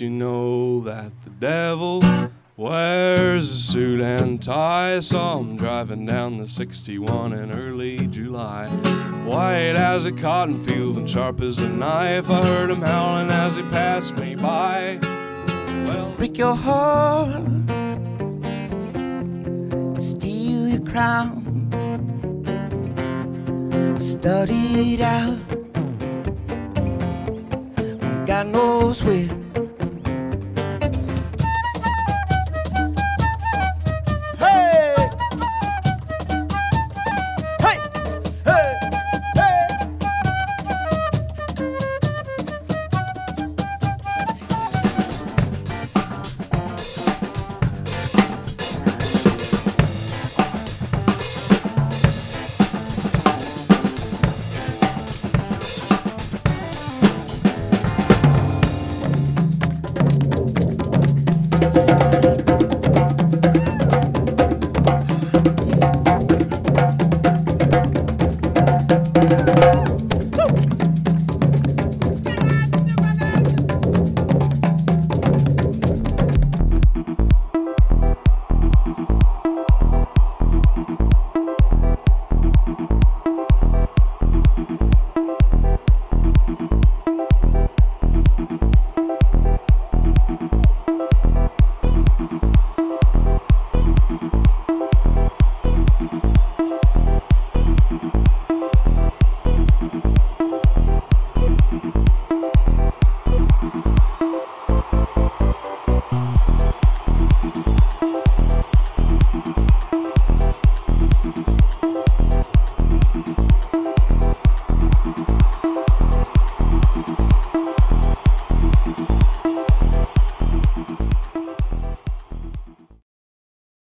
You know that the devil wears a suit and tie? I saw him driving down the 61 in early July. White as a cotton field and sharp as a knife. I heard him howling as he passed me by. Well, break your heart, steal your crown, study it out God knows where.